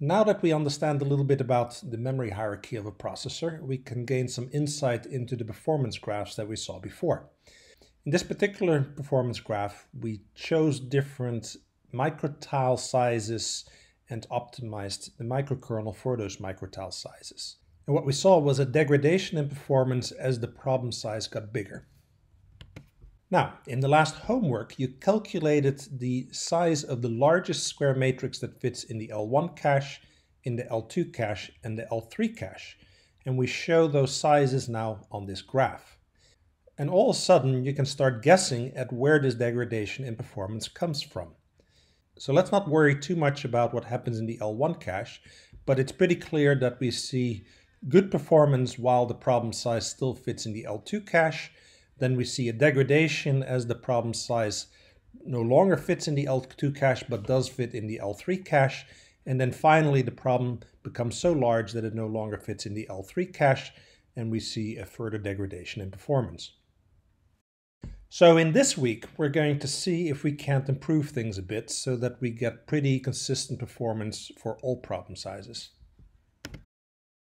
Now that we understand a little bit about the memory hierarchy of a processor, we can gain some insight into the performance graphs that we saw before. In this particular performance graph, we chose different microtile sizes and optimized the microkernel for those microtile sizes. And what we saw was a degradation in performance as the problem size got bigger. Now, in the last homework, you calculated the size of the largest square matrix that fits in the L1 cache, in the L2 cache, and the L3 cache. And we show those sizes now on this graph. And all of a sudden, you can start guessing at where this degradation in performance comes from. So let's not worry too much about what happens in the L1 cache, but it's pretty clear that we see good performance while the problem size still fits in the L2 cache. Then we see a degradation as the problem size no longer fits in the L2 cache but does fit in the L3 cache. And then finally the problem becomes so large that it no longer fits in the L3 cache and we see a further degradation in performance. So in this week, we're going to see if we can't improve things a bit so that we get pretty consistent performance for all problem sizes.